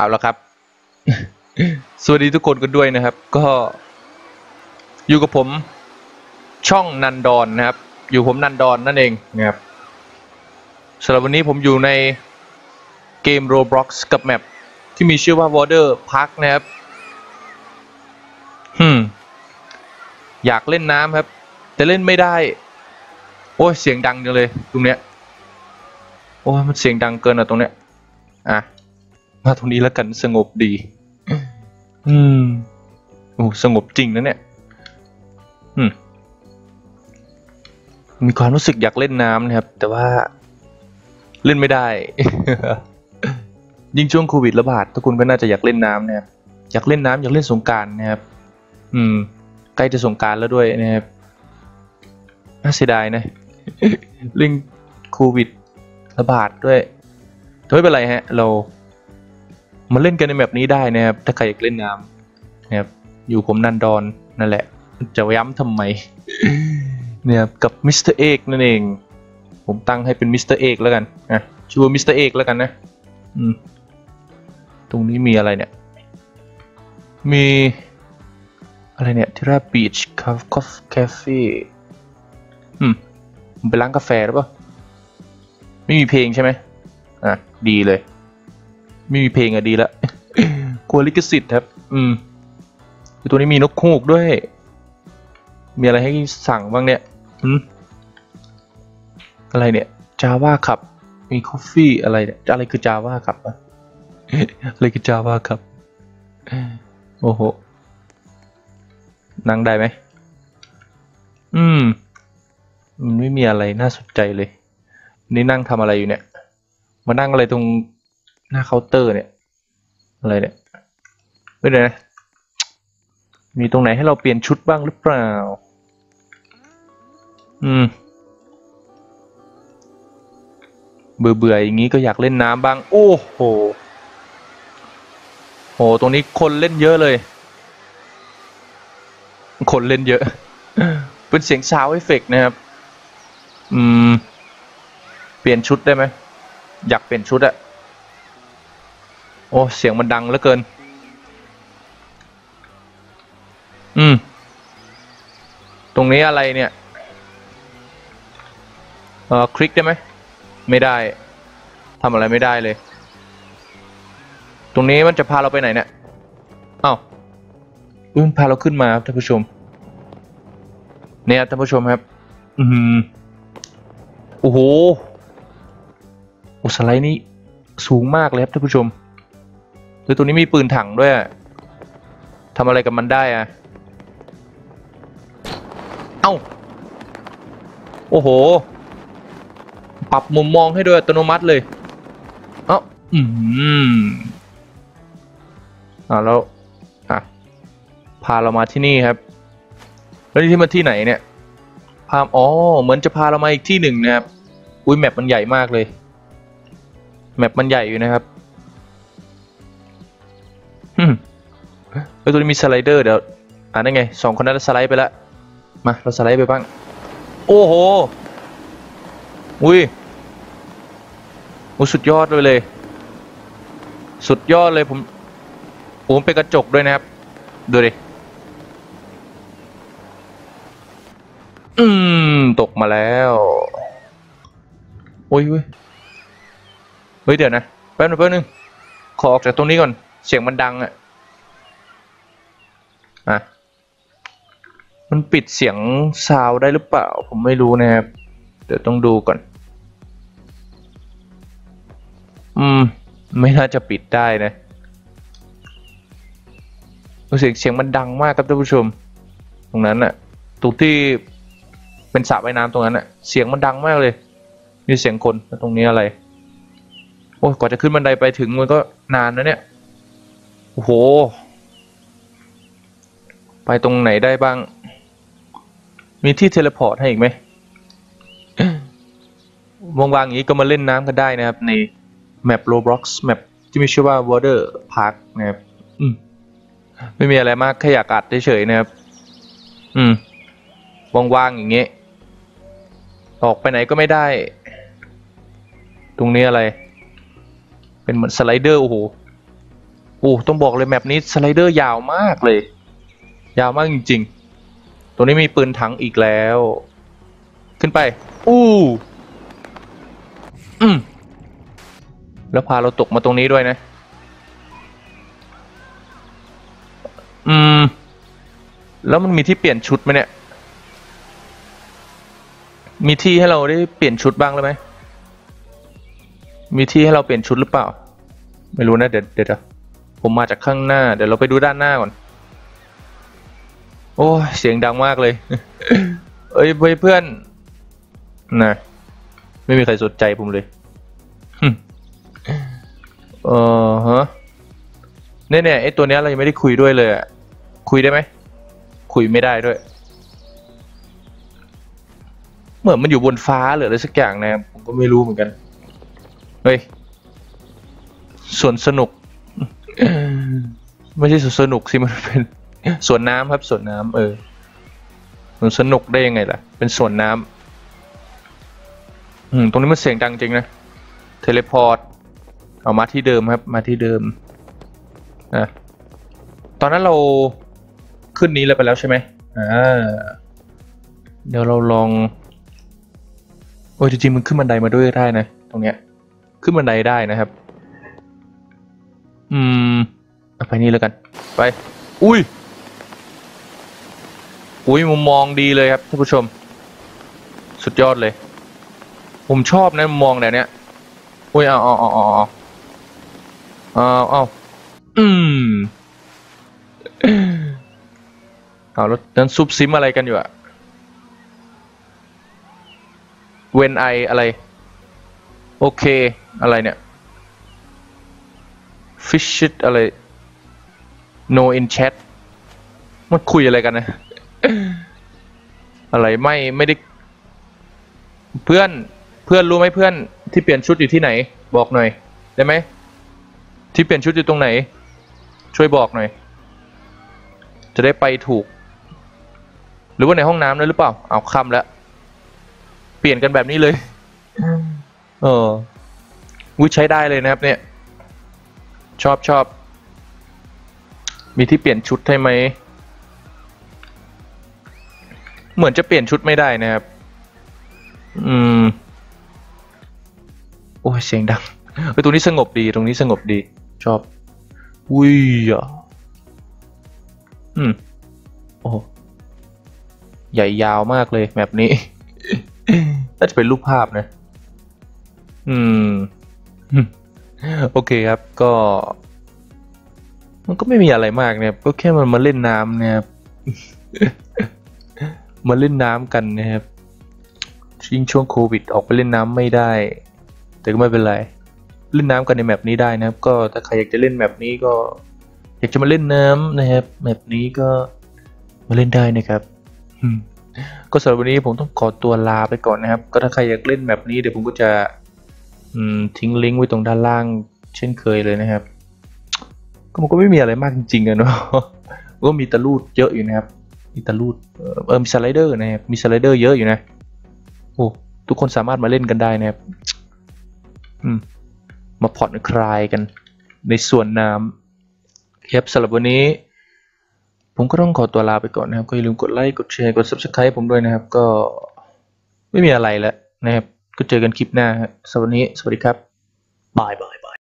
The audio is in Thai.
เอาละครับ สวัสดีทุกคนกันด้วยนะครับ ก็อยู่กับผมช่องนันดอนนะครับ อยู่ผมนันดอนนั่นเองนะครับสำหรับวันนี้ผมอยู่ในเกม Roblox กับแมปที่มีชื่อว่า Water Park นะครับฮึมอยากเล่นน้ำครับ แต่เล่นไม่ได้ โอ้ยเสียงดังจังเลย ตรงเนี้ย โอ้ยมันเสียงดังเกินอะตรงเนี้ย อะ มาตรงนี้แล้วกันสงบดี อืมโอ้สงบจริงนะเนี่ย อืม มีความรู้สึกอยากเล่นน้ำนะครับ แต่ว่าเล่นไม่ได้ ยิ่งช่วงโควิดระบาดทุกคนก็น่าจะอยากเล่นน้ำนะครับอยากเล่นน้ำอยากเล่นสงกรารนะครับ อืม ใกล้จะสงกรารแล้วด้วยนะครับน่าเสียดายนะเรื่องโควิดระบาดด้วยแต่ไม่เป็นไรฮะ เรา มาเล่นกันใน map นี้ได้นะครับ ถ้าใครอยากเล่นน้ำนะครับ อยู่ผมนันดอนนั่นแหละ จะย้ำทำไมเนี่ยครับกับมิสเตอร์เอกนั่นเอง ผมตั้งให้เป็นมิสเตอร์เอกแล้วกันนะชื่อว่ามิสเตอร์เอกแล้วกันนะอืมตรงนี้มีอะไรเนี่ย มีอะไรเนี่ยทีราบีชคาฟคาเฟ่อืมผมไปร้านกาแฟหรือเปล่า ไม่มีเพลงใช่ไหมอะ ดีเลย ไม่มีเพลงอะดีละกลัวลิขสิทธิ์ครับ อืมคือตัวนี้มีนกคูกด้วย มีอะไรให้สั่งบ้างเนี่ยอืมอะไรเนี่ยจาว่าครับ มีคอฟฟี่อะไรเนี่ยอะไรคือจาว่าครับอะอะไรคือจาว่าครับ โอ้โห นั่งได้ไหม อืม มันไม่มีอะไรน่าสนใจเลย นี่นั่งทำอะไรอยู่เนี่ย มานั่งอะไรตรง หน้าเคาน์เตอร์เนี่ย อะไรเนี่ยไม่เลยนะมีตรงไหนให้เราเปลี่ยนชุดบ้างหรือเปล่า อืม เบื่อเบื่ออย่างนี้ก็อยากเล่นน้ำบ้าง โอ้โห โห ตรงนี้คนเล่นเยอะเลย คนเล่นเยอะ เป็นเสียง sound effect นะครับ อืม เปลี่ยนชุดได้ไหม อยากเปลี่ยนชุดอะ โอ้เสียงมันดังเหลือเกิน อืม ตรงนี้อะไรเนี่ย เอ่อคลิกได้ไหม ไม่ได้ทำอะไรไม่ได้เลย ตรงนี้มันจะพาเราไปไหนเนี่ยอ้าวอุ๊ยมันพาเราขึ้นมาครับท่านผู้ชม เนี่ยท่านผู้ชมครับ อืมโอ้โหโอ้สไลด์นี้สูงมากเลยครับท่านผู้ชม คือตัวนี้มีปืนถังด้วยทำอะไรกับมันได้อะเอ้า โอ้โห ปรับมุมมองให้โดยอัตโนมัติเลย เอ้า อืมอ่าแล้วอะพาเรามาที่นี่ครับ แล้วนี่ที่มาที่ไหนเนี่ย พา อ๋อ เหมือนจะพาเรามาอีกที่หนึ่งนะครับ อุ้ยแมปมันใหญ่มากเลย แมปมันใหญ่อยู่นะครับ แล้ตัวนี้มีสไลเดอร์เดี๋ยวอ่านั่นไงสองคนนั้นสไลด์ไปแล้วมาเราสไลด์ไปบ้าง โอ้โหอุ้ยโอ้สุดยอดเลยเลย สุดยอดเลยผมผมเป็นกระจกด้วยนะครับ ดูดิ อืม ตกมาแล้วโอ้ยเว้ยเฮ้ย เดี๋ยวนะ แป๊บนึงแป๊บนึง ขอออกจากตรงนี้ก่อน เสียงมันดังอะ อะมันปิดเสียงซาวได้หรือเปล่า ผมไม่รู้นะครับ เดี๋ยวต้องดูก่อน อืม ไม่น่าจะปิดได้นะเสียงเสียงมันดังมากครับท่านผู้ชม ตรงนั้นน่ะตรงที่เป็นสระว่ายน้ำตรงนั้นน่ะเสียงมันดังมากเลย มีเสียงคนตรงนี้อะไร โอ้กว่าจะขึ้นบันไดไปถึงมันก็นานนะเนี่ย โอ้โห ไปตรงไหนได้บ้าง มีที่ teleport ให้อีกไหมวางๆอย่างนี้ก็มาเล่นน้ำกันได้นะครับ ใน map Roblox map ที่มีชื่อว่า Water Park นะครับอืมไม่มีอะไรมากแค่อยากอัดเฉยๆนะครับ อืมว่างๆอย่างเงี้ยออกไปไหนก็ไม่ได้ ตรงนี้อะไร เป็นเหมือนสไลเดอร์โอ้โหโอ้ต้องบอกเลยแมปนี้สไลเดอร์ยาวมากเลย ยาวมากจริงๆตัวนี้มีปืนถังอีกแล้ว ขึ้นไป อู้อืมแล้วพาเราตกมาตรงนี้ด้วยนะ อืม แล้วมันมีที่เปลี่ยนชุดไหมเนี่ย มีที่ให้เราได้เปลี่ยนชุดบ้างแล้วไหม มีที่ให้เราเปลี่ยนชุดหรือเปล่า ไม่รู้นะ เดี๋ยวเดี๋ยวผมมาจากข้างหน้า เดี๋ยวเราไปดูด้านหน้าก่อน โอ้ยเสียงดังมากเลย เอ้ยเพื่อนนะไม่มีใครสนใจผมเลยเออฮะเนี่ยเนี่ยไอตัวเนี้ยเรายังไม่ได้คุยด้วยเลยอะคุยได้ไหม คุยไม่ได้ด้วย เหมือนมันอยู่บนฟ้าหรืออะไรสักอย่างนะผมก็ไม่รู้เหมือนกัน เฮ้ยสวนสนุก ไม่ใช่สวนสนุกสิมันเป็น สวนน้ำครับสวนน้ำเออมันสนุกได้ยังไงล่ะ เป็นสวนน้ำอืม ตรงนี้มันเสียงดังจริงนะ teleport เอามาที่เดิมครับ มาที่เดิมอะตอนนั้นเราขึ้นนี้แล้วไปแล้วใช่ไหมอ่า เดี๋ยวเราลอง โอ้ยจริงๆมันขึ้นบันไดมาด้วยได้นะ ตรงเนี้ย ขึ้นบันไดได้นะครับ อืมไปนี่แล้วกัน ไป อุ้ย อุ้ยมุมมองดีเลยครับท่านผู้ชม สุดยอดเลย ผมชอบนะมุมมองแบบเนี้ยอุ้ยเอาเอาเอาเอาเอาเอาเอาอืมเอาแล้วนั้นซุบซิมอะไรกันอยู่อะเวนไออะไร โอเค อะไรเนี่ย fish it อะไร no in chat มันคุยอะไรกันนะ อะไรไม่ไม่ได้ เพื่อนเพื่อนรู้ไหมเพื่อนที่เปลี่ยนชุดอยู่ที่ไหน บอกหน่อย ได้ไหมที่เปลี่ยนชุดอยู่ตรงไหน ช่วยบอกหน่อย จะได้ไปถูก หรือว่าในห้องน้ำด้วยหรือเปล่าเอาค่ำแล้วเปลี่ยนกันแบบนี้เลยเออวิใช้ได้เลยนะครับ เนี่ย ชอบชอบมีที่เปลี่ยนชุดให้ไหม เหมือนจะเปลี่ยนชุดไม่ได้นะครับ อืม โอ้ยเสียงดังเฮ้ยตรงนี้สงบดี ตรงนี้สงบดี ชอบ อุ้ยอะอืม โอ้ใหญ่ยาวมากเลยแบบนี้น่าจะเป็นรูปภาพนะ อืม โอเคครับ ก็ มันก็ไม่มีอะไรมากเนี่ย ก็แค่มันมาเล่นน้ำเนี่ยครับ มาเล่นน้ำกันนะครับยิ่งช่วงโควิดออกไปเล่นน้ำไม่ได้ แต่ก็ไม่เป็นไร เล่นน้ำกันในแมปนี้ได้นะครับ ก็ถ้าใครอยากจะเล่นแมปนี้ก็ อยากจะมาเล่นน้ำนะครับแมปนี้ก็มาเล่นได้นะครับก็สำหรับวันนี้ผมต้องขอตัวลาไปก่อนนะครับ ก็ถ้าใครอยากเล่นแมปนี้เดี๋ยวผมก็จะทิ้งลิงก์ไว้ตรงด้านล่าง เช่นเคยเลยนะครับ ก็มันก็ไม่มีอะไรมากจริงๆอะเนาะก็มีตะลูดเยอะอยู่นะครับ มีตะลูดเออมีสไลเดอร์นะครับมีสไลเดอร์เยอะอยู่นะโอ้ทุกคนสามารถมาเล่นกันได้นะครับอืมมาผ่อนคลายกันในส่วนน้ำครับสำหรับวันนี้ ผมก็ต้องขอตัวลาไปก่อนนะครับ ก็อย่าลืมกดไลค์กดแชร์กด subscribe ผมด้วยนะครับ ก็ไม่มีอะไรแล้วนะครับ ก็เจอกันคลิปหน้าสำหรับวันนี้ สวัสดีครับ bye bye bye